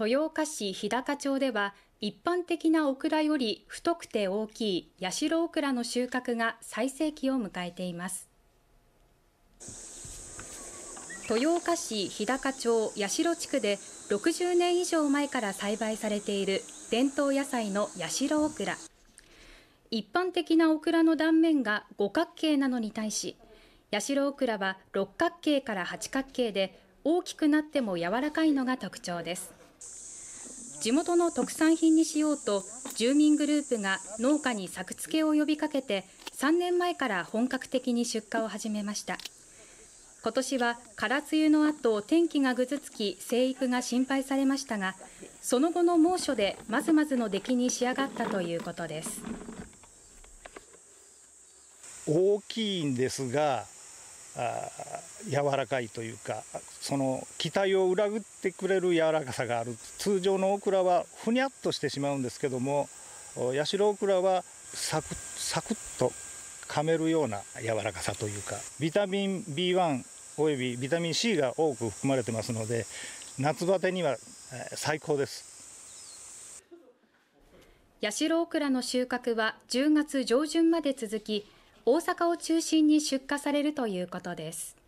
豊岡市日高町では一般的なオクラより太くて大きい八代オクラの収穫が最盛期を迎えています。豊岡市日高町八代地区で60年以上前から栽培されている伝統野菜の八代オクラ。一般的なオクラの断面が五角形なのに対し八代オクラは六角形から八角形で大きくなっても柔らかいのが特徴です。地元の特産品にしようと住民グループが農家に作付けを呼びかけて3年前から本格的に出荷を始めました。今年は空梅雨の後天気がぐずつき生育が心配されましたがその後の猛暑でまずまずの出来に仕上がったということです。大きいんですがあ柔らかいというかその期待を裏切ってくれる柔らかさがある。通常のオクラはふにゃっとしてしまうんですけどもヤシロオクラはサクサクッと噛めるような柔らかさというかビタミン B1 およびビタミン C が多く含まれてますので夏バテには最高です。八代オクラの収穫は10月上旬まで続き大阪を中心に出荷されるということです。